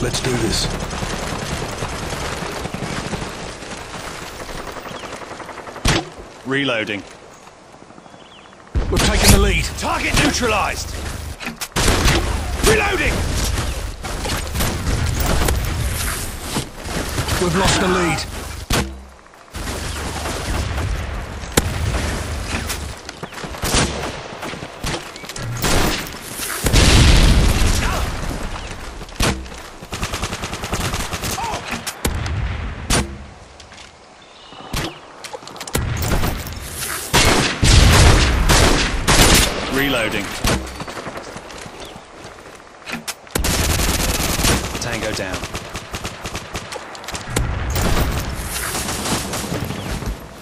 Let's do this. Reloading. We've taken the lead. Target neutralized! Reloading! We've lost the lead. Reloading. Tango down.